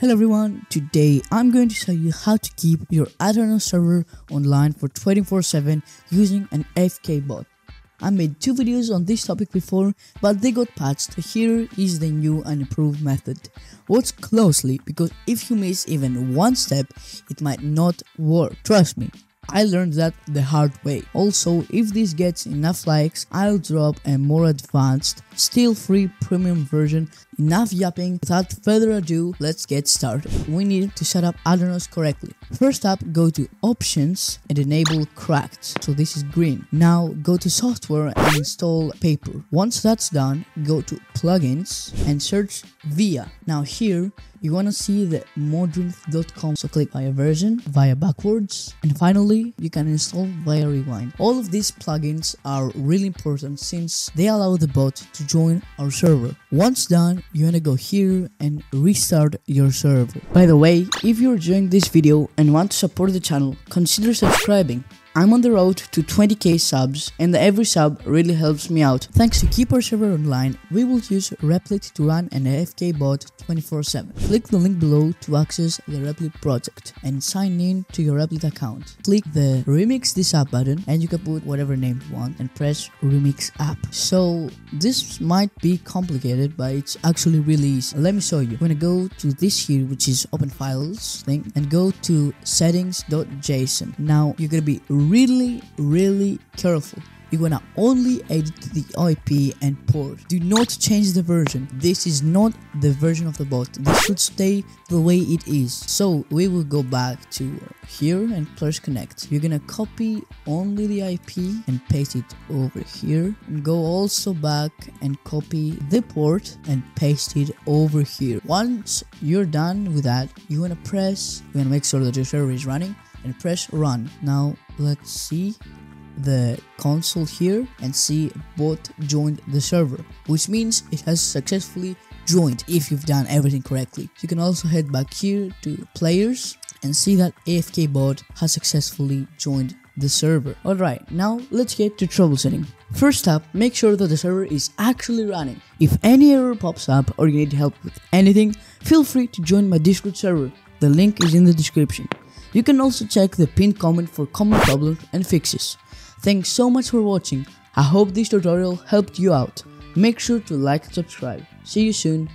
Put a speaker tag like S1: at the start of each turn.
S1: Hello everyone, today I'm going to show you how to keep your Aternos server online for 24-7 using an FK bot. I made two videos on this topic before, but they got patched. Here is the new and improved method. Watch closely because if you miss even one step, it might not work. Trust me, I learned that the hard way. Also, if this gets enough likes, I'll drop a more advanced, still free premium version. Enough yapping, without further ado, let's get started. We need to set up Aternos correctly. First up, go to options and enable cracked. So this is green. Now go to software and install paper. Once that's done, go to plugins and search VIA. Now here, you want to see the modrinth.com so click ViaVersion via backwards. And finally you can install ViaRewind. All of these plugins are really important since they allow the bot to join our server. Once done you want to go here and restart your server. By the way if you're enjoying this video and want to support the channel consider subscribing I'm on the road to 20k subs and every sub really helps me out. Thanks to keep our server online, we will use Replit to run an AFK bot 24-7. Click the link below to access the Replit project and sign in to your Replit account. Click the remix this app button and you can put whatever name you want and press remix app. So this might be complicated but it's actually really easy. Let me show you. I'm gonna go to this here which is open files thing and go to settings.json. Now you're gonna be really really careful you're gonna only edit the IP and port. Do not change the version. This is not the version of the bot. This should stay the way it is. So we will go back to here and press connect. You're gonna copy only the IP and paste it over here. And go also back and copy the port and paste it over here. Once you're done with that, you wanna press, you wanna make sure that your server is running and press run. Now let's see the console here and see bot joined the server which means it has successfully joined if you've done everything correctly you can also head back here to players and see that AFK bot has successfully joined the server. Alright, now let's get to troubleshooting. First up, make sure that the server is actually running. If any error pops up or you need help with anything, feel free to join my Discord server. The link is in the description. You can also check the pinned comment for common problems and fixes. Thanks so much for watching. I hope this tutorial helped you out. Make sure to like and subscribe. See you soon.